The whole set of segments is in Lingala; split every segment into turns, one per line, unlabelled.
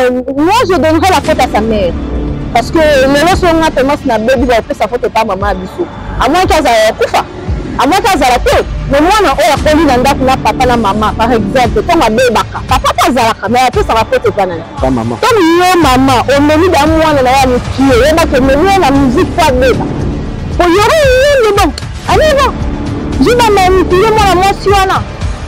moi je donnerai la faute à sa mère parce que lelo so nga tendance na bebi ba opesa faute epa mama ya biso amonaki azala ya kufa amonaki azala te me mwana oyo akoli na ndako na papa na mama par exemple ntongo abebaka papa mpe azalaka me apesaka faute epa nani ntango yo mama omemi da mwana na yo ya mokie oyebaki omemi ye na musike mpo abeba oyoki yende bon aleba jiba mamiki ye mwana mwasi wana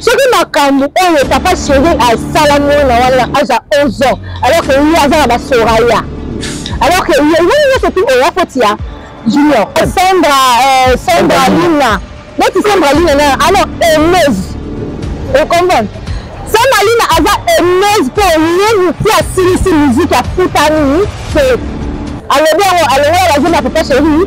soki makambo oyo papa chéri asala mwana wana aza 11 ans alors que ye aza na basoraya alors que ye nani nyonso tu oya foti ya junior sandra euh, sandra lina neti sandra lina na alors heureuse okomprendre sandra lina aza heureuse mpo ye motu asilisi miziki afutani te alobi yango alongolaka zemi ya papa chéri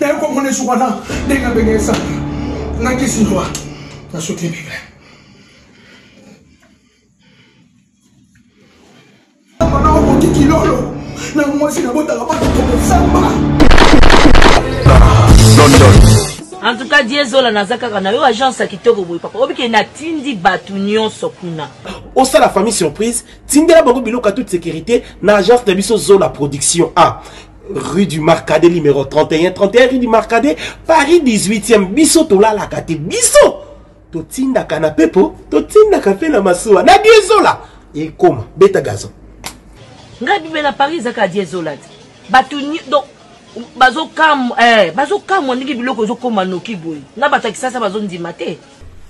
naye komona esu wana ndenge abenge esala nga kisi noa na soutien biblia bana okoki kilolo na mwasi nabotaka batu komosamba london
en tout cas die zola naza kaka na yo agence ya kitoko boye papa obike natindi bato nyonso kuna
osala famille surprise tindela bango biloko ya toute sécurité na agence na biso zola production a rue du Marcadet numéro 31 31 rue du Marcadet Paris 18e biso tolalaka te biso totindaka na pepo totindaka mpe na masuwa na diezola ekoma beta gazo
ngai bibe na paris ezaka diezola te bato donc bazokamwa eh, bazokamwa ndenge biloko ezokoma noki boye na bato ya kisasa bazondima te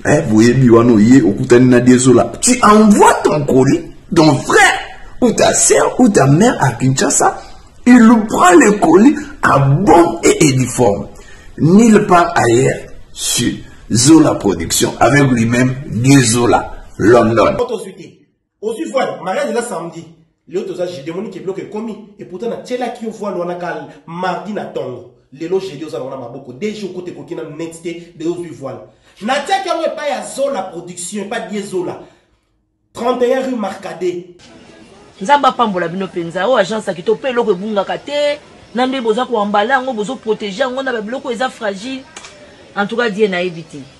eh, boyebi wana oye okutani na diesola tu envoie ton colis ton frère ou ta sœur ou ta mère à kinshasa il prend le colis à bombe et uniforme nulle part ailleurs sur Zola Production, avec lui-même, Dieu Zola, London.
ozwi voile mariage eza samedi lelo toza jeudi omoni ke biloko ekomi eputa natyelaki yo voile wana ka mardi na ntongo lelo jeudi oza nango na maboko de jour kuta ekoki nanu neti te lelo ozwi voile natyaki yango epai ya zola production epai die zola 31 rue marcade
nzambe apambola bino mpenza oyo agence ya kitoko mpe eloko ebungaka te na nde boza koambala yango bozoprotege yango na babiloko eza fragile en tout cas die nayebi te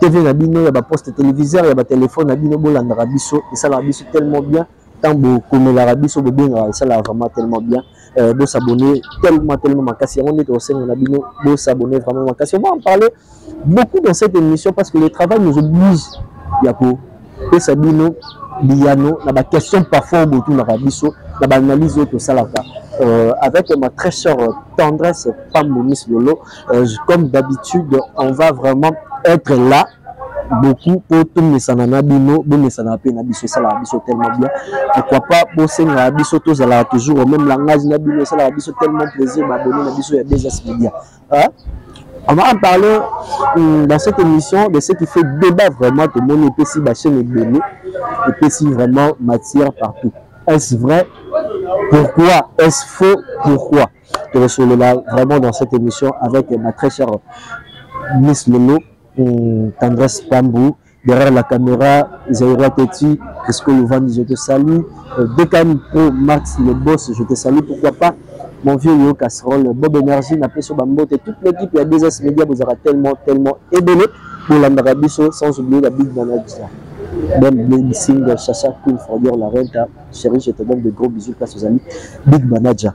TV na
bino ya ba poste televiseur ya ba telefone na bino bolandaka biso esalaka biso tellement bien ntango bokomelaka biso bobengaka esalaka vraiment tellement bien euh, bosabone tellement tellement makasi yango nde tokosenga na bino bosabone vraiment makasi on va en parler beaucoup dans cette émission parce que le travail nous oblige ya kopesa bino biyano na baquestion parfois oyo botunaka biso na baanalyse oyo tosalaka euh, avec ma très chère tendresse pambo miss lolo Euh, comme d'habitude, on va vraiment être là beaucoup mpo tomesana na bino bomesana mpe na biso esalaka biso tellement bien pourquoi pas bosengaka biso tozalaka toujours meme langage na bino esalaka biso tellement plaisir baabonne na biso ya desas media hein? on va en parler euh, dans cette émission de ce qui fait débat vraiment tomoni epesi bachaîne ebele epesi vraiment matière partout est-ce vrai pourquoi est-ce faux pourquoi tokosolola vraiment dans cette émission avec ma très chère miss lelo hmm, tendresse pambu derrière la caméra zairoi teti risco lovandi je te salue euh, dekan pro max le boss je te salue pourquoi pas mon vieux yo casserole bob énergie na peso bambote toute l'équipe ya 2s média bozalaka tellement tellement ebele bolandaka biso sans oublier la big manager même Baby Singh, Chacha Queen, Fabien Larenta, chérie, je te donne de gros bisous, place aux amis, Big Manager.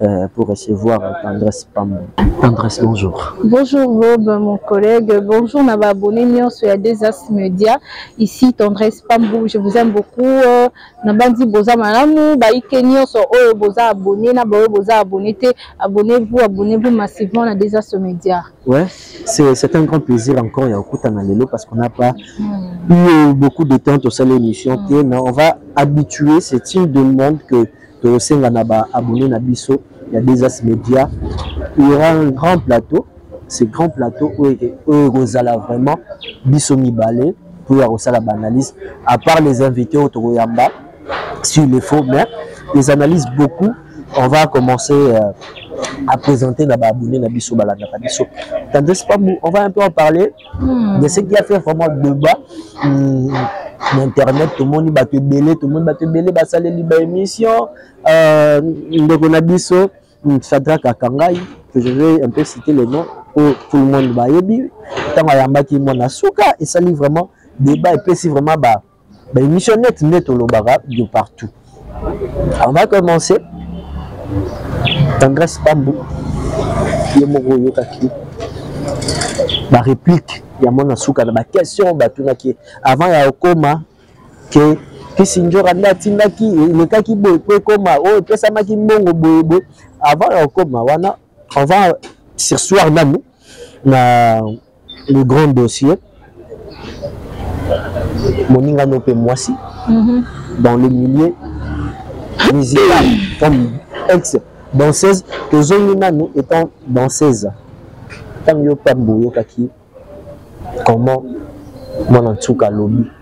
euh, pour recevoir Tendresse Pambo. Tendresse, bonjour.
Bonjour Bob, mon collègue. Bonjour ma abonné Nyonso ya Desas Media. Ici Tendresse Pambo, je vous aime beaucoup. Euh, na bandi boza malamu, ba ike Nyonso oyo boza abonné na boyo boza abonné te. Abonnez-vous, abonnez-vous massivement à Desas Media.
Ouais, c'est un grand plaisir encore ya okuta na lelo parce qu'on n'a pas hmm. eu beaucoup de temps au sein de l'émission. Hmm. On va habituer cette île de monde que tokosenga na ba abonne na biso ya desas media il y aura un grand plateau ce grand plateau oyo ekozala vraiment biso mibale mpo ya kosala baanalyse à part les invités oyo tokoyamba sur les faux mais les analyses beaucoup on va commencer euh, à présenter na baabonne na biso balandaka biso tandis pas on va un peu en parler hmm. de ce qui a fait vraiment debat hmm, na internet tomoni bato ebele tomoni bato ebele basaleli baémission euh, ndeko na biso hmm, sadrak akangai que je vais un peu citer le nom oyo tout le monde bayebi ntango ayambaki mwana suka esali vraiment débat epesi vraiment ba ba émission net nde tolobaka de partout on va commencer tendresse pambu ye moko oyokaki ba réplique ya mwana suka na ba question batunaki avant ya okoma ke kisi njora nde atindaki elekaki boye po ekoma oyo oh, epesamaki mbongo boye boye avant ya okoma wana on va sur soir nanu na le grand dossier moninga no mpe mwasi mhm. dans le milieu musical comme ex danseuse tozongi nanu étant danseuse ntango yo pambo oyokaki comment mwana nsuka alobi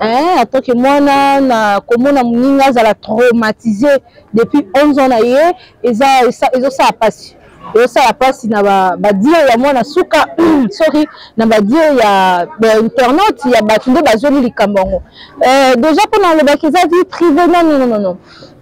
eh, atant que mwana na komona moninga azala traumatise depuis 11 ans na ye ezosala mpasi ezosala mpasi na badire ya mwana suka sorry na badire ya internet ya bato nde bazweli likambo yango eh, deja mpo nalobaki eza vie prive nanononono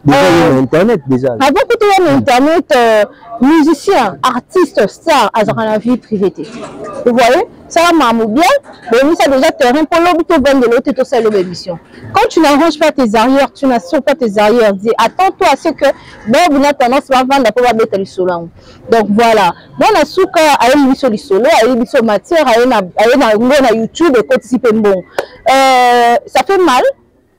euh, internet déjà
avant kutu ya na internet euh, musicien artiste star azalaka na vie privé te vous voyez sala mamu bien bongisa déjà terrain mpo lobi tovandela yo te tosala loba émission quand tu n'arranges pas tes arrières tu n'assures pas tes arrières di attends toi à ce que bob na tendance bavanda mpo babeta lisolo yango donc voilà mwana suka ayebi biso lisolo ayebi biso matière aye na yango na youtube ekotisi mpe mbongo euh, ça fait mal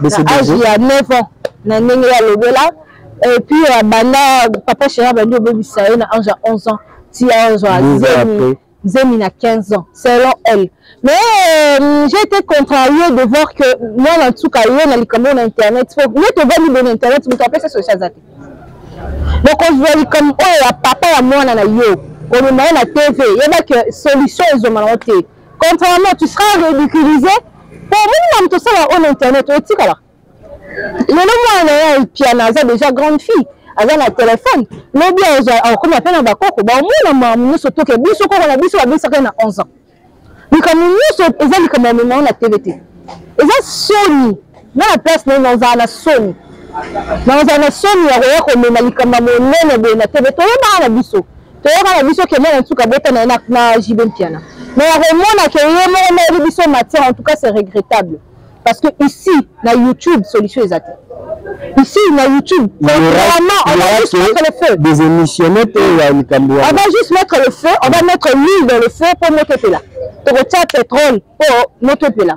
na age ya 9 ans na ndenge ya lobela et puis abanda euh, papa chéri abandi obebisa ye na age ya 11 ans ti ya 11 ans zemi na 15 ans selon elle mais euh, j'ai été contrarié de voir que mwana nsuka ye na likambo na internet po ye tovandi boye na internet moto apesa sosi aza te donc ozwa likambo oyo ya papa ya mwana na yo komema ye na tv yeba ke solution ezwama nango te Contrairement, tu seras ridiculisé. Pour moi, je suis en internet, tu sais quoi lelo mwana na ye piana aza déjà grande fille aza na telefone lobi akomi ape na bakoko baomona mamu nyonso toke biso koko na biso babisaka ye na 11 ans likambo nyonso eza likambo ya memao na tv te eza soni nga na place na ye nazala na soni nazala na soni ya koya komema likambo ya monene boye na tv toyebaka na biso toyoka na biso kemela nsuka abota na ye na jb mpiana mais ya komona ke ye moko nde ayebi biso matière en tout cas c'est regrettable parce que ici na youtube solution eza te ici na youtube vraiment on va juste mettre le feu
des émissionnaires te ya likambo
on va juste mettre le feu on va mettre l'huile dans le feu mpo moto epela tokotia pétrole mpo moto epela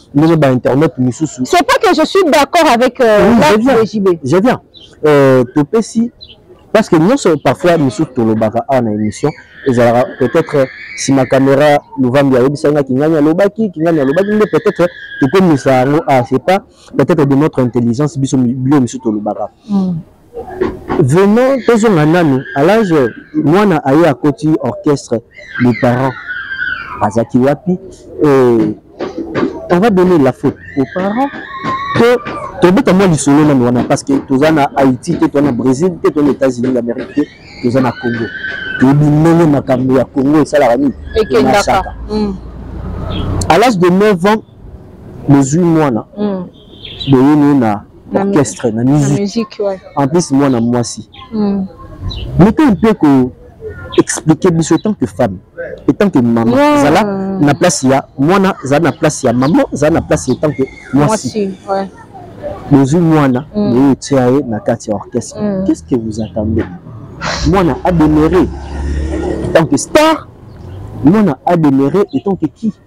ndenge ba internet misusu
c'est pas que je suis d'accord avec euh,
oui, l'acte de
JB
je viens euh, topesi parce que nyonso parfois misusu tolobaka awa na émission ezalaka peut-être nsima caméra luvambi ayebisaki nga kingani alobaki kingani alobaki nde peut-être tokomisa yango ah c'est pas peut-être de notre intelligence biso biloko misusu tolobaka mm. Vraiment tozonga nanu à l'âge mwana aye akoti orchestre les parents azaki wapi et on va donner la faute aux parents que tobeta mwa lisolo nanu wana parce que toza na Haïti te toza na Brésil te toza na États-Unis d'Amérique te toza na Congo toyebi ndenge makambo ya Congo esalaka nini
ekendaka
à l'âge de 9 ans bozwi mwana mm. boyini ye na orchestre na musique en plus mwana mwasi hmm. meka mpe ko expliquer biso tant que femme et tant que maman zala na place ya mwana zala na place ya maman zala na place ya tant que mwasi bozwi mwana hmm. boye otia ye na kati ya orchestre hmm. qu'est ce que vous attendez mwana ademeure tant que star mwana ademeure etant que qui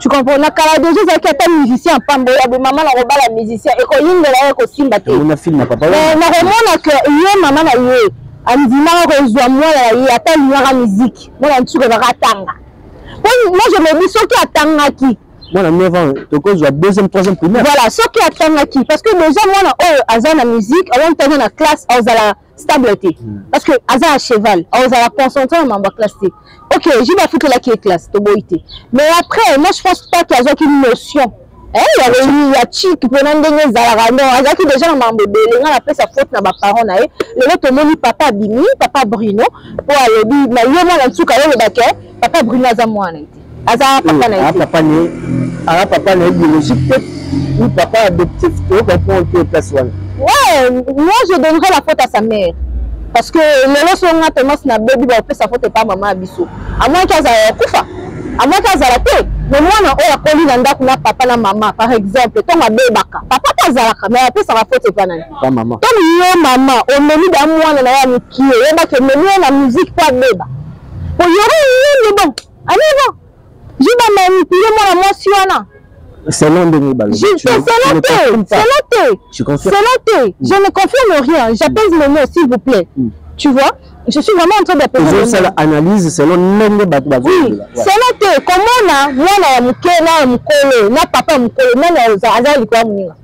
tu comprends na kala deja ezalaki ata musicien pambo ya boye mama nakobala musicien ekoyingela ye ekosimba te nakomona ke ye mama na ye andimaka kozwa mwana na ye ata alingaka miziki mwana nsuku ezaka atanga po moi je me dis soki atangaki
mwana 9 ans tokozwa deuxième troisième primaire
voilà soki atangaki parce que déjà mwana oyo aza na musique awantanza na classe azala stable te hmm. parce que aza ya cheval aozala concentré na mambo ya classe te ok jibe afutelaki ye classe toboyi te mais après moi je pense pas ke azwaki notion eh, ya reyi ya chik mpona ndenge ezalaka no azalaki deja na mambo ebele ngai napesa faute na baparent na ye lelo tomoni papa abimi papa bruno mpo alobi na ye mwana nsuka yolobake papa bruno aza mwana te aza papa na ye papa na ye
aza papa na ye biologique te ou papa adoptif tokokomprendre te place wana
ouais moi je donnerai la faute à sa mère parce que lelo so nga tendance na bebi bakopesa faute epa mama ya biso amonaki azala ya kufa amonaki azala te me mwana oyo akoli na ndako na papa na mama par exemple ntongo abebaka papa te azalaka me apesaka faute epa nani ntongo yo mama omemi da mwana na yo ya mokie oyebaki omemi ye na musike mpo abeba po yoro yende bon allez bon je ba manipuler mwana mwasi wana
selon ndenge
baloselon te selon te selon te je ne confirme rien j'appelle mm. mon nom s'il vous plaît mm. tu vois je suis vraiment en train d'appeler
analyse selon ndenge bato bazoyelela
selon te komona mwana ya moke na ya mokolo na papa ya mokolo nani aza likolo ya moninga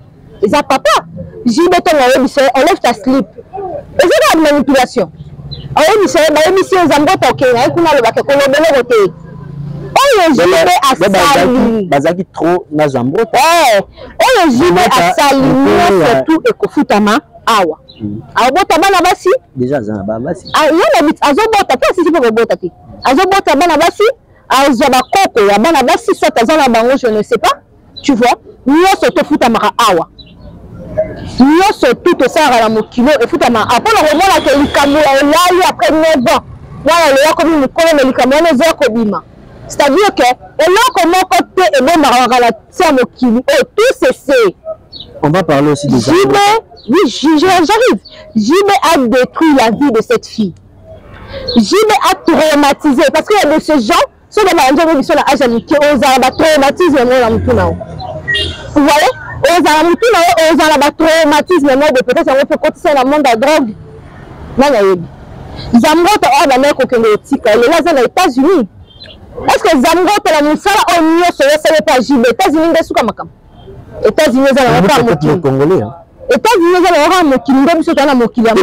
eza papa jibe ntongo ayebisa ye enlève ta slip eza kaka manipulation ayebisa ye bayebisi ye zambota okei aye kuna alobaka koloba eloko te oyo jibe asali
bazalaki trop na zambota
eh, oyo jibe asali nyonso tu ekofutama awa
hmm.
abota bana basi
deja aza na bana basi
ah, ye na bit azobota mpe asisi mpe kobota te azobota bana basi azwa bakoko ya bana basi soit aza na bango je ne sais pas tu vois nyonso tofutamaka awa nyonso tu tosalaka na mokilo efutamaka awa mpo na komona ke likambo ya olali après 9 ans mwana loya komi mokolo na likambo wana ezoya kobima c'est-à-dire ke eloko moko te ebomaka kaka na ti ya mokili oyo tout sese
on va parler aussi des
jibe oui j'arrive jibe a détruit la vie de cette fille jibe a traumatisé parce que ya de ce genre soki babala nzoto biso na age ya mike ozala batraumatisme moko na motu na yo voye ozala motu na yo ozala batraumatisme moko boye peut-être yango mpe kotisa na monde ya drogue nani ayebi zamgoto oyo bandaki kokende kotika lelo aza na états-unis est ce que zamgoto na mosala oyo nyonso yosali mpe ajibe états-unis nde suka makambo états-unis eza na mokili états-unis eza na mokili nde biso toza na mokili ya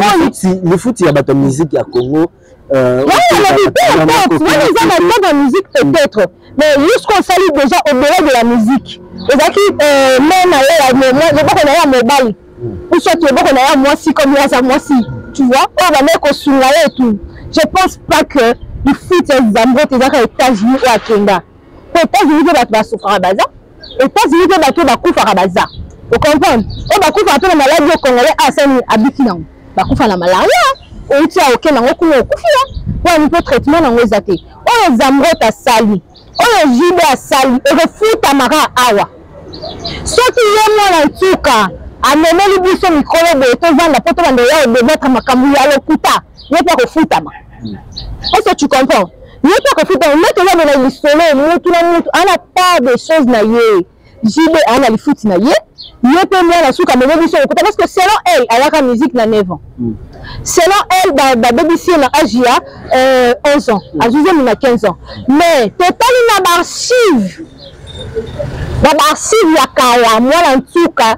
lifuti ya bato ya miziki ya congo Euh,
wana nalobi peu importe wana eza na temps ya musique peut-être mais yusko osali déjà au-delà de la musique ezalaki euh, me na ye loboko na ye ya mobali ou soit loboko na ye ya mwasi comme ye aza mwasi tu vois oyo bandaki kosunga ye et tout je pense pas que ifute ya zambote ezalaka etage-unis oyo akenda mpo etats-unis mpe bato basufraka baza etats-unis mpe bato oyo bakufaka baza ocomprendre oyo bakufaka mpe na maladi oyo congolais asani ah, abiki nango bakufa na malaria outi aoke nango kuna okufi ya mpo yango mpe traitement nango eza te oyo zamrot asali oyo jibe asali ekofutamaka awa soki ye mwana nsuka amemeli biso mikolo boye tovanda mpo tobanda ya odemetre makambo ya lokuta ye mpe akofutama ese tu comprends ye mpe akofutama nde tozana na lisolo mutu na mutu ana part de choses na ye jb aa na lifuti na ye ye mpe mwana suka meme biso okuta parce que selon elle ayaka musique na 9 ans mm. selon elle babebisi ye na age ya 11 euh, ans mm. azwi zemi na 15 ans mais totali na baarchive na baarchive ya kala mwana nsuka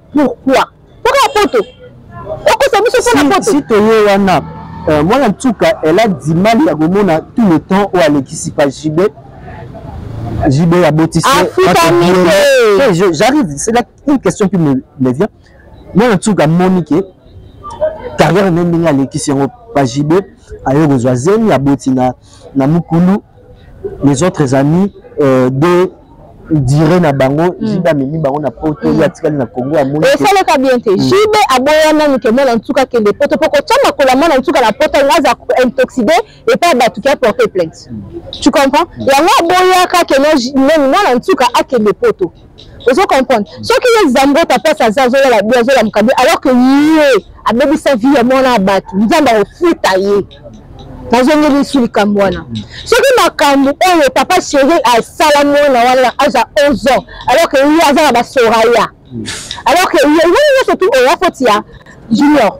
pourquoi poko ya poto okosa biso mpo
na
poto
si toye wana euh, mwana ntuka elle a du mal ya komona tout le temps oyo alekisi pa jibe
JB
a bâtissé. J'arrive, c'est là une question qui me, me vient. Moi, en tout cas, Monique, carrière nendenge alekisi yango pa jibe aye kozwa zemi aboti na, na mukulu les autres amis euh, de dire na bango mm. jibe amemi bango na poto mm. ye atikali na congo amoni
esalaka bien te mm. jibe aboya nanu ke mwana nsuka akende poto mpo kotya makolo ya mwana nsuka na poto yango aza intoxide epai bato ke aporte plainte mm. tu comprends mm. yango aboyaka ke nani mwana nsuka akende poto ozo comprendre soki ye zambota place aza azoyala bi azolamuka bi alors que ye abebisa vie ya mwana ya bato nzambe akofuta ye nazongeli lisu likambo wana soki makambo oyo papa chéri asala mwana wana aza 11 ans alors que ye aza na basoraya alors que ye nyonso tu oya foti ya junior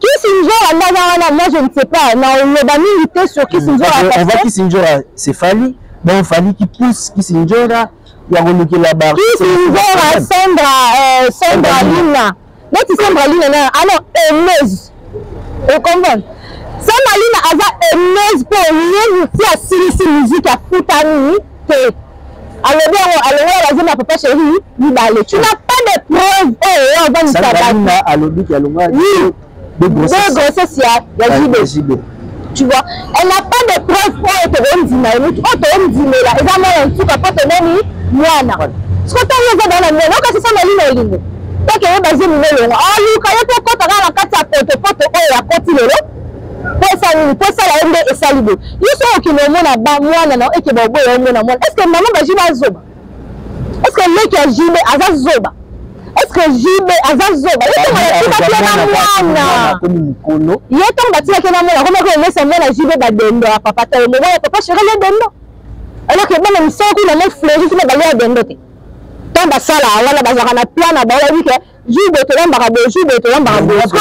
Kissinjora
nde aza wana moi je ne sais pas na oloba mingi te sur Kissinjora hmm,
on va Kissinjora c'est Fally donc Fally qui pousse Kissinjora ya kolukela ba
Kissinjora Sandra euh, Sandra Lina neti Sandra Lina na alors heureuse au comprendre Sandra Lina aza heureuse pour rien outil asilisi musique ya futani te alobi yango alongola bazemi ya papa sheri mibale tu n'as pas de preuve oyo oyo avandisa bato
alobi ke alongola de grossesse
ya jibe tu vois elle n'a pas de preuve oyo tokondima ye motu oyo tokondimela eza mwana nsuka mpo tomoni mwana soko ntango eza bana mwana okasi sa nalino olingo toke ye bazemi molongo aluka ye mpo kota kaka na kati ya potopoto oyo akoti lelo posa nini posala ye nde esali boye yo soki okende omona bamwana na eke baoboya omona mwana estce mama bajine azoba estce leki ya jine aza zoba estce jb aza zoba ye ntango batikaki ye na mwana ye ntango batikaki na mwana akomaki olesa mwana jb badendo ya papa tayo mobala ya papa cheral ya dendo alors ke bana misala kuna mo fleuri kuna balia dendo te ntango basala wana bazalaka na plan na baoyebi ke jour boye tolambaka boye jour boye
tolambaka
boyekasi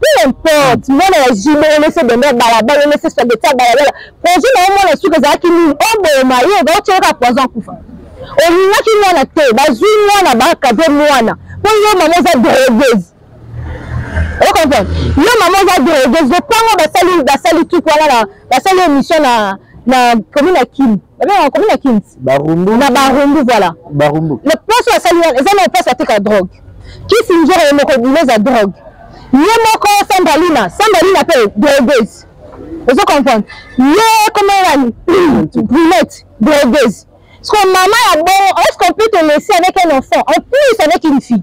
peu importe mwana ya jubo olese bembe ya balabala olese sabeti ya balabala projet na yo mwana suka ezalaki nini oboma ye oza otyelaka poison kufa olingaki mwana te bazwi mwana bakave mwana mpo yo mama oza drogueuse okomprendre yo mama oza drogues lopango basali basali truc wana basali émission na na commune ya kin babengaka commune ya kin
barumbu
na barumbu voilà
barumbu
le place oyo asali wana eza na place bateka drogue kisingere ye moko bino eza drogue ye moko sambalina sambalina mpe drogues ozo comprendre ye komelani brunette drogues ce que maman ya bongo est ce qu'on peut te laisser avec un enfant en plus avec une fille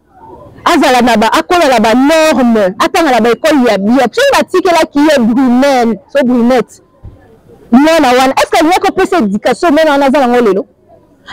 azala na ba akola na ba norme atanga na ba ekole ya bien soki batikelaki ye brunel so brunette mwana wana est ce que alingaki opesa éducation mwana wana aza nango lelo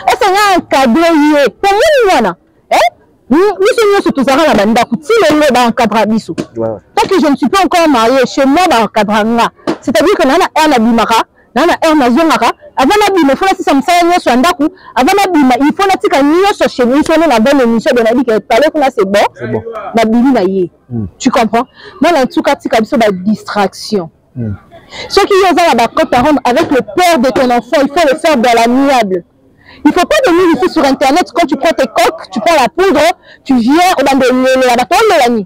est ce que nga encadre ye tomoni mwana eh? biso nyonso tozalaka na bandako ti lelo baencadra biso tant que je ne suis pas encore marié chez moi baencadra nga c'est à dire que naa na heure nabimaka na na heure nazongaka avant nabima ifo nasisa mosala nyonso ya ndako avant nabima ifo natika nyonso chez biso nde na bonne émission bien nayebi ke pale kuna c'est bon nabimi na ye hmm. tu comprends mwana ntuka tika biso badistraction hmm. soki yo oza na bacote à rendre avec le père de ton enfant il faut le faire dans l'amiable Il ne faut pas venir ici sur Internet, quand tu prends tes coques, tu prends la poudre, tu viens au bande de la bâtonne,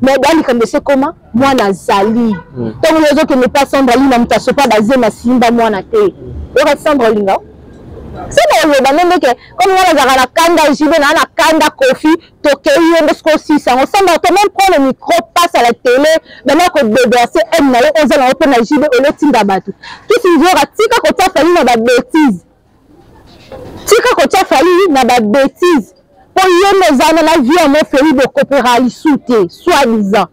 mais da likambo ese koma mwana azali hmm. ntango yo ozokende mpe asandra lina moto asopa bazemi asimba mwana te hmm. oyokaki sandra olinga se na oloba nde ndeke comme ngai nazalaka na kanda jibe naa na kanda kofi tokei ye nde soki osisa yango samba to même prend le micro passe à la télé bana kodeverse haine na yo oza na yo mpo na jibe olotinda bato kisi nzora tika kotia fali na babétise tika kotya fali na babetise mpo yo nde ozana na vie ya mofeli bokopera lisu te soit disant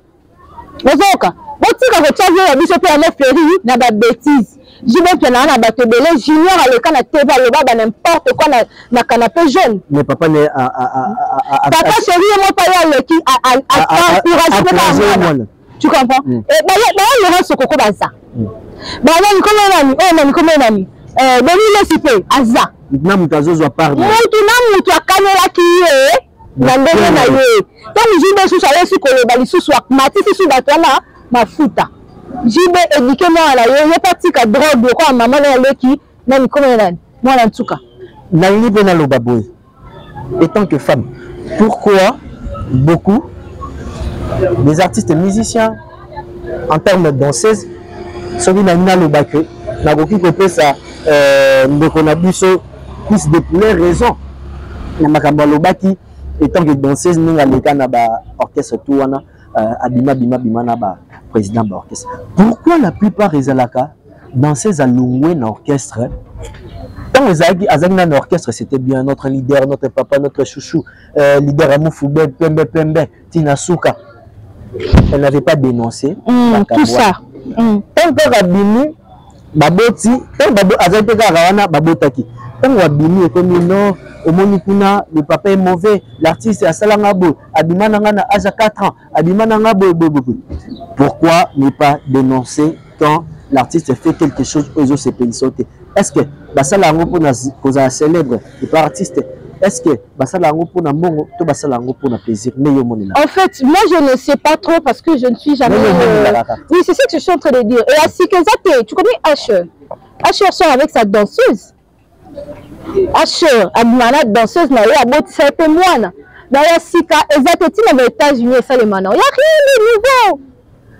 ozoyoka botika kotya vie ya biso mpe ya mofeli na babetise jibopia naa na bato ebele junior aleka na tv aloba ba n'importe quoi na, na canape jaune
mais papa ne
papa chéri ye moko ye aleki encourage mwana tu comprends mm. eh, baye baye Laurent Sokoko baza mm. baye nani kombo nani oyo oh, nani kombo nani eh, Denis Lessi mpe aza
na moto azozwa part
moto na moto akanelaki ye na ndenge na ye ntango jibe lisusu ayesi koloba lisusu amati sisu bato wana mafuta jibe edike mwana na ye ye mpe atika drogue lokola mama na aleki nani kombo nani mwana ntuka
nalingi mpe naloba boye Étant que femme, pourquoi beaucoup des artistes musiciens en termes de danseuses soki na nina loba que nakoki kopesa euh, ndeko na biso plus de poulet raison na makambo alobaki étant que danseuse ndenge aleka na baorchestre tout wana euh, abima bima bima na ba président baorchestre pourquoi la plupart ezalaka danseuse alongwe na orchestre ntango ezalaki azalaki nano orchestre c'était bien notre leader notre papa notre chouchou euh, leader ya mufube pembe pembe tina suka elle n'avait pas dénoncé
mm, tout ça
ntango mm. kaka abimi baboti ntango azali mpe kaka wana babotaki ntango abimi ekomi no omoni kuna le papa est mauvais l'artiste asalanga boye abima na ngai na age ya 4 ans abima na nga boye boye boye pourquoi ne pas dénoncer quand l'artiste fait quelque chose oyo ezosepelisa te est ce que basala yango mpona kozala célèbre epa artiste est-ce que basala yango mpona mbongo to basala yango mpona plaisir nde yo omonela
en fait moi je ne sais pas trop parce que je ne suis jamais euh... oui c'est ce que je suis en train de dire et asika eza te tu connais h h sort avec sa danseuse asher abima na danseuse na ye abotisa ye mpe mwana na ya sika eza te ntina ba états-unis esalema na ya rien de nouveau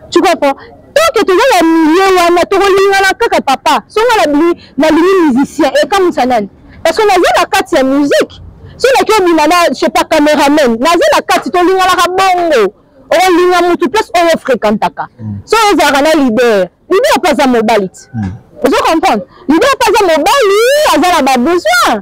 tu comprends toke toza na milieu wana tokolingana kaka papa songa nalingi musicien ekamwisa nani parce que naza na kati ya musique so naki obima na je pas cameraman naza na kati tolinganaka bongo okolinga motu place oyo ofréquentaka mm. so ozalaka na leader lido mpe aza mobali ti hmm. ozo comprendre lido mpe aza mobali aza na babesoin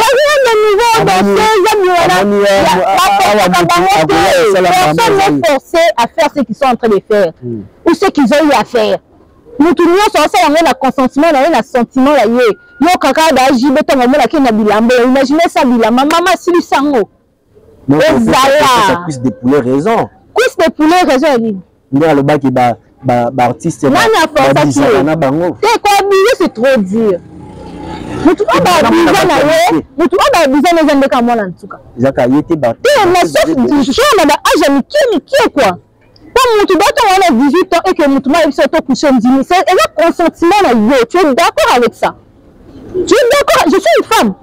yazina de nouveau
danseuse biwanabafosaka bango te
personne ne forcé à faire ce qu'ils sont en train de faire hmm. ou ce qu'ils ont eu à faire motu nyonso asala yango na consentement na ye na sentiment ya ye yo kaka da jibe ntango omonaki na bilamba imagine esa bilamba mama asilisa yango ezala
cuisse de poulet raison
cuisse de poulet raison ya nini
nde alobaki ba ba
ba artiste
nani
aforcaki
na bango
te ko abuse c'est trop dur mutu oyo babiza na ye mutu oyo babiza na eza ndeka mwana ntuka
ezaka ye te ba
te na sauf genre na ba age ya mikie mikie quoi po mutu doto wana na 18 ans eke mutu mayebisa yo tokuse ondimi eza consentiment na yo tu es d'accord avec ça tu es d'accord je suis une femme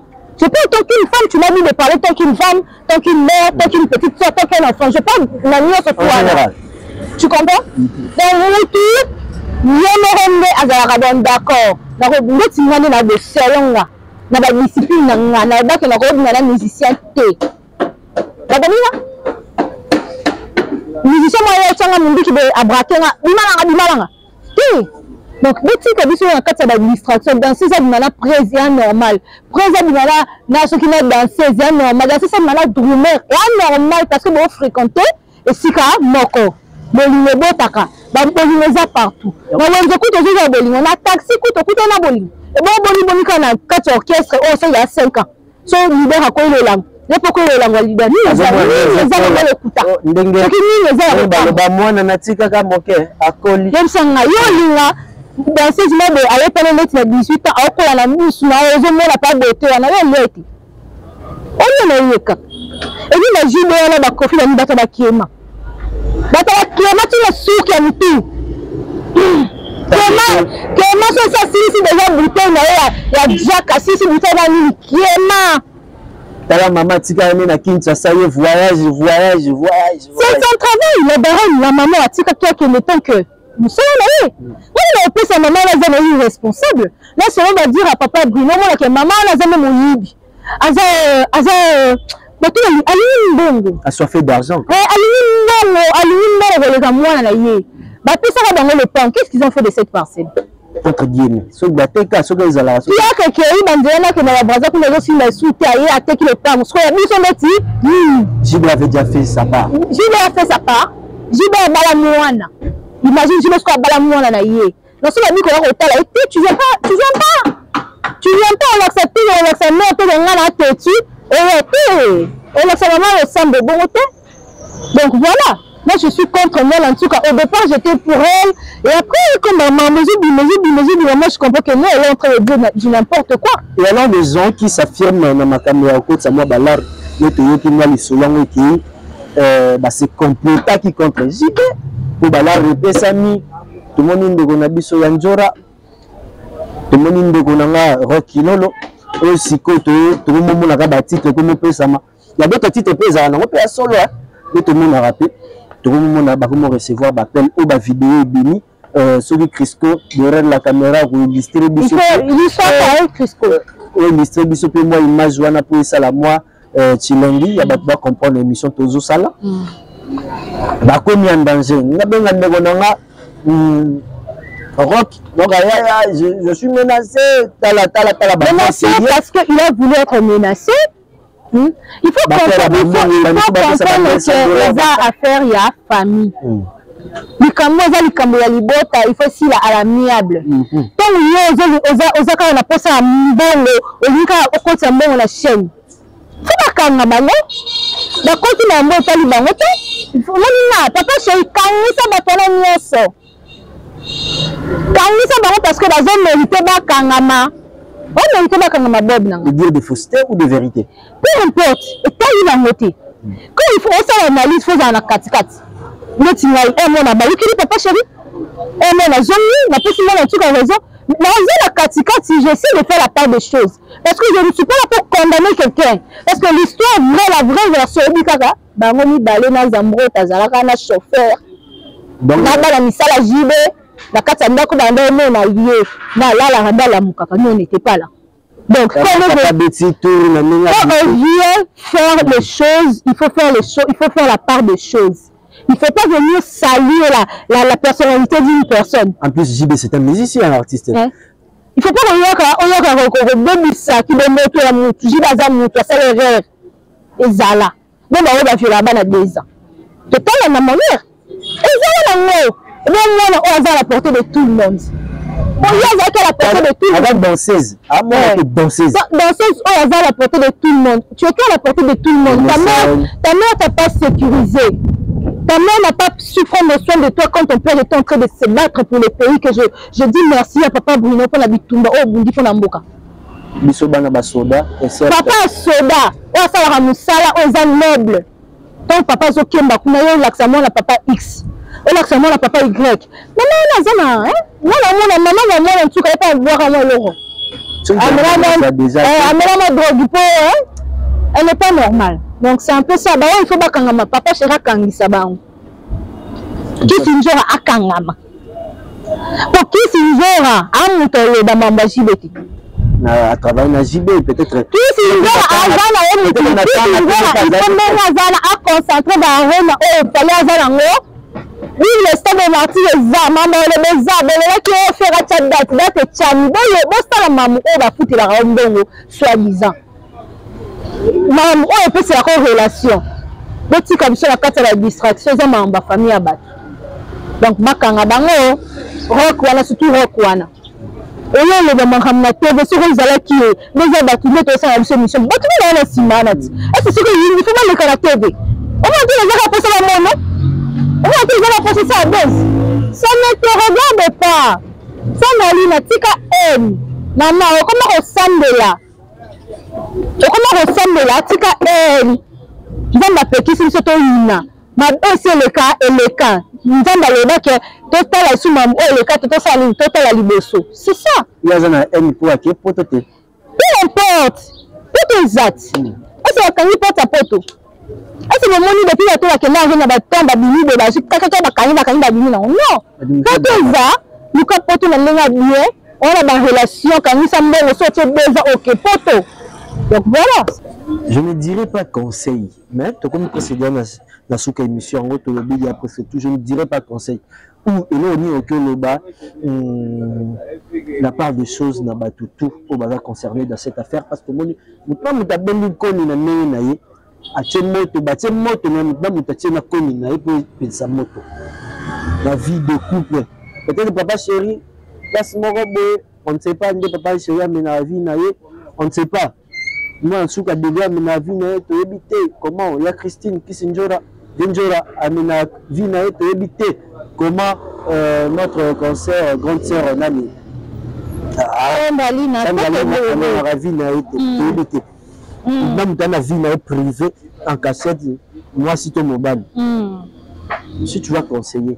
je parle tant qu'une femme tu m'as dit de parler tant qu'une femme tant qu'une mère tant qu'une petite soeur tant qu'un enfant je parle na nyonso
tu
wana tu comprends donc mutu ye moko nde azalaka bon d'accord nakobotinga nde na boselonga na badiscipline na nga nayebaki nakobina na musicien te bakomi nga musicien moko ya tyanga monduki boye abrake nga bima nanga bima nanga te donc botika biso na kati ya badistraction danseuse abima na prese ya normal prese abima na soki na danseuse ya normal danseuse abima na drumeur ya normal parce que bofréquente esika moko bolingo ebotaka bolingo eza partout na wenze kutu ozozala bolingo na taxi kutu okuta na bolingo ebongo boniboni kaka na kati ya orchestre oyo osali ya 5 ans so lider akoyi lolango lepo okoyi lolango ya lider nini eza lokola lokuta
oh,
soki nini eza ya
lobaloba mwana natikaka moke akoli
yebisanga yo olinga danseuse moko ayepana neti na 18 ans aokola na misu na yo ozomona pa bote wana yo olie te oyo nayeka ebi na jude wana bakofi na mibata bakema bato bakema ti na suki ya motu kema soki asilisi deja bouteille na ye ya jack asilisi bouteille na nini kema
tala mama tika ne na kinshasa ye voyage voyage voyage
c'est son travail la baronne la maman atikaki akende tant que mosala na ye nani na opesa mama wana aza na ye irresponsable na solo badire ya papa brino omonake mama wana aza nde moyibi aza euh, aza euh, bato alingi mbongo
asoife d'argent
eh, alingi mbongo alingi mbongo koleka mwana na ye bapesaka bango lopango qu'est ce qu'ils ont fait de cette parcelle
contre diemi soki bateka soki ezalaka
yaka ekei banzela nakenda na braza kuna ezosimba esu te aye ateki lopango sikoyo ya biso ndeti nini
jibe avait déjà fait sa part
jibe a fait sa part jibe abala mwana imagine jibe sikoyo abala mwana na ye na soki abikoya kotala ye te tu viens pas tu viens pas tu viens pas olakisa te olakisa mère te nga na teti oyo te olakisa mama osambo bongo te Donc voilà, moi je suis contre Nel en tout cas. Au départ j'étais pour elle et après comme maman Mozo Bima, Mozo Bima, Mozo Bima, moi je comprends que Nel elle est en train de dire du n'importe quoi.
Et alors les gens qui s'affirment na makambo ya kotsa mwa balar ne toyoki mwa lisolo yango eke euh, ba se complotaki contre JP mpo balar epesami tomoni ndeko na biso ya njora tomoni ndeko na nga rock kilolo oyo sikoyo tokomomonaka batitre ekomopesama ya d'autres titres mpe ezala nango mpe ya solo eh. mpe tomonaka mpe tokomona bakomi recevoir bapele oyo bavideo ebimi euh, soki crisco derrière la caméra
akoillustre
biso
oillustre
euh, biso mpe mwa image wana mpo esala mwa euh, chilengi ya bato bacomprendre émission tozosala mm. bakomi en danger nga benga ndeko na nga mm, rock donc yaya je suis menacé tala tala tala
parce qu'il a voulu être menacé Hmm? il faut comprendre
que
eza affaire ya famille hmm. likambo eza likambo ya libota il faut sila à l'amiable ntango hmm, yo oza kaka na posa ya mbongo olingi kaka okotisa mbongo na chaîne fo bakanga bango bakoti na yango etali bango te omoni nga papa shei kangisa bato wana nyonso kangisa bango parce que bazo merite bakangama o merite bakangama bob nanga
dire de fausseté ou de vérité
peu importe etali bango te ko il faut osala analyse fo ozala na katikati neti ngai e eh, mona bawikili papa chéri e eh, mona zongi napesi mwana ntuka raison naza na katikati je sais de faire la part des choses parce que je ne suis pas là pour condamner quelqu'un parce que l'histoire vraie la vraie version oyebi kaka bango mibale na zambrota azalaka na chauffeur na bana misala jibe na kati ya ndako banda omona ye na alalaka nde alamukaka no n'était pas là donc vieux faire les choses il faut faire les choses il faut faire la part des choses il faut pas venir salir la, la, la personnalité d'une personne
en plus JB c'est un musicien artiste
ouais. il faut pas koyoka oyokaka kobebisa kibomoto ya mutu jibe aza mutu asala erreur ezala bo baoyo baviolaka bana deux ans totala na manière ezala nango bo mwana oyo aza na porte de tout le monde oyo azalaki à la portée de tout le monde.
danseuse. Ah bon,
ouais.
danseuse.
Danseuse oyo aza à la portée de tout le monde. Tu étais à la portée de tout le monde. Ta mère, ta mère t'a pas sécurisé. Ta mère n'a pas su prendre soin de toi quand ton père était en train de se battre pour le pays que je, je dis merci à papa Bruno pour la bitumba. Oh, Bundi Fonamboka.
biso bana ba soda
papa ya soda oyo asalaka mosala oyo eza noble ntango papa azokemba kuna yo olakisa mwana papa x olakisa mwana papa y mama wana aza na mwana mwana mama na mwana nsuka epa abwaka mwa eloko amelama eh, drogue mpo elle n'est pas normale donc c'est un peu ça baoyo il faut bakangama papa shera akangisa bango kiti njora akangama po kisi nzora amuta oloba mambo ya jibete
na travaille na JB peut-être
kisi nzora aza na ye motu kisi nzora il faut ndenge aza na aconcentre ba arena oyo oh, fale aza nango bible stade de martir eza mama oloba eza bolobaki oyo fera tya date date etyami bosala mamu oyo bafutelaka yo mbongo soi disant makambo oyo epeselaka relation botika biso na kati ya ba distraction eza makambo ba famille ya bato donc bakanga bango rock wana surtout rock wana oyo oloba makambo na tv soki ezalaki ye boza bato nde tosala biso mission bato nde baana nsima wana ti ese soki elingi fo baleka na tv omona te ezaka mposa bamono omona te ezaka mposa esala bose ça ne te regarde pas sanalina tika haine mama okoma kosambela tokoma kosambela tika eni nzambe apekisi biso toyina mabe oyo si eleka eleka nzambe alobake totala esu mamu oyo eleka te tosala nini totala liboso c'est ça
ye aza na eni mpo ake poto te
peu importe poto ezati hmm. ose bakangi porte ya poto ete bomoni depuis bato bakenda yango na batemp babimi boye bazwi kakaka bakangi bakangi babimi nango non poto eza luka poto na ndenge ya bien wana barelation kangisa mbongo so otie beza oke poto donc voilà
je ne dirai pas conseil mais tokomi kosedia na suka émission yango tolobi ya presque tout je ne dirai pas conseil ou eloko nini oki oloba hmm, la part des choses na bato tout oyo baza concerné dans cette affaire parce que tomoni moto na moto abendi nkoni na ndenge na ye atie moto batie moto na moto na moto atie na koni na ye mpo epelisa moto la vie de couple peut-être papa chéri place moko boye on ne sait pas nde papa chéri amena la vie na ye on ne sait pas mwana suka delia amena vie na ye toyebi te comment ya christine kisinjora denjora amena vie na ye toyebi te comment euh, notre concert grande sœur nani sandalinaamenaka vie na ye te hmm. toyebi te hmm. na moto ana vie na ye privé en cachette mwasi to mobali hmm. si tu vas
conseiller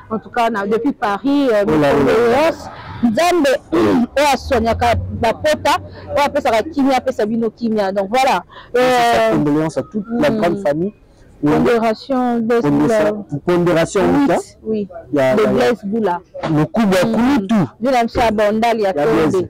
en tout cas na, depuis paris euh, mikoleos nzambe oyo asoignaka bapota oyo apesaka kimia apesa bino kimia donc voilà euh,
condoléance à toute la
hmm.
grande famille
pondération des
pondération oui,
oui.
Ya,
de blaise bula
lokumu ya kulutu
nde na biso ya
bondali ya
tolde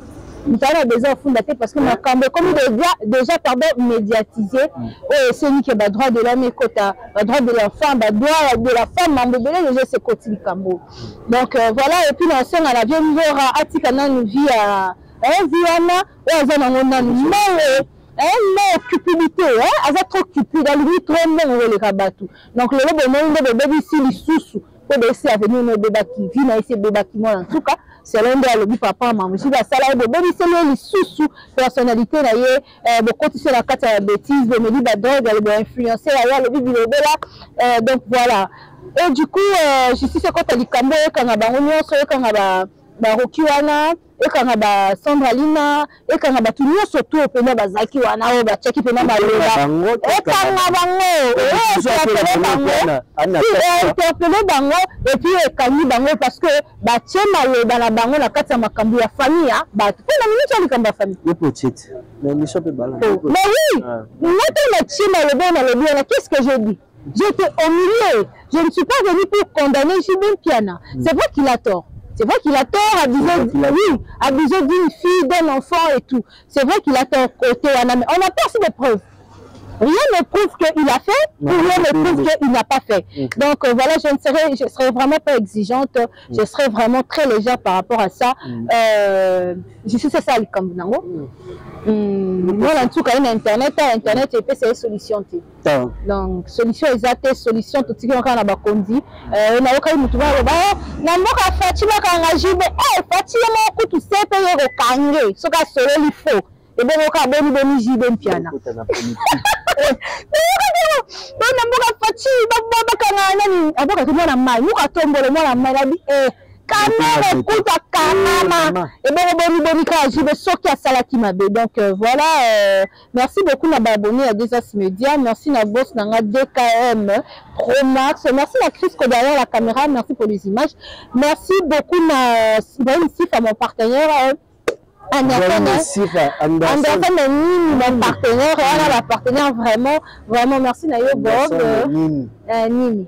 mutala na besoin afunda te parce que makambo ekomi déjà pardon médiatise mm. oyo esengi ke badroit de l'homme ekota badroit de l'enfant badroit de la femme mambo ebele déjà esekoti likambo donc euh, voilà et puis nasenga na vie ngora atika nanu vie ya eh, vie wana oyo aza nango nanu maye non cupidité aza trop cupide alingi trop mbongo koleka bato donc lelo bomoi nde bobebisi lisusu mpo desi avenir no ebebaki vi na ye si ebebaki mwana nsuka selo nde alobi papa mamushi basala ye bobebiseli ye lisusu personnalité na ye eh, bokotisi ye na kati ya babétise bomeli badrogue alobi influencer ya ye alobi bilobela eh, donc voilà et du coup euh, justice ekota likambo ekanga bango nyonso ekanga baroki wana ekanga ba Sandra Lina ekanga bato nyonso tu pena bazalaki wana oyo batiaki pena maloba ekanga bango interpele bango interpele bango epuis ekangi bango parce que batie maloba na bango na kati ya makambo ya famille ya bato mpo na miniti ya likambo ya famille mais oui nga te natie maloba oyo nalobi wana qu'est ce que je dis j'étais au milieu je ne suis pas venu pour condamner jubin piana hmm. c'est vrai qu'il a tort C'est vrai qu'il a tort
à
oui, abuser d'une fille, d'un enfant et tout. C'est vrai qu'il a tort côté mais on a pas assez de preuves. rien ne prouve qu'il a fait ou rien ne prouve qu'il n'a pas fait.
Mm.
Donc euh, voilà, je ne serais, je serais vraiment pas exigeante, mm. je serais vraiment très légère par rapport à ça. Mm. Euh, je suis ça le Kambunango. Voilà, en tout cas, internet, internet, et puis c'est une
solution.
temps donc solution eza te solution totikima kaka na bakonzi euh, nayokaki motu baloba eh, na mboka faci bakanga jibe eh, faci ye moko kutu se mpe ye kokange soki asololi fo ebongo kaka boni boni jibe mpiana
na
mboka faci bakanga nani abokaki mwana mai moko atombolo mwana mai nabi eh, kamera ekuta kanama ebongo boni boni kaka jibe soki asalaki mabe donc euh, voilà euh, Merci beaucoup na ba abonne ya Desas Media. Merci na boss na nga DKM Pro Max. Merci na Crisco derrière la caméra. Merci pour les images. Merci beaucoup na Ibrahim Sifa mon partenaire. Euh, Anderson, hein.
Anderson
na nini mon partenaire wana ba partenaire vraiment vraiment merci na yo Bob. Euh,
nini.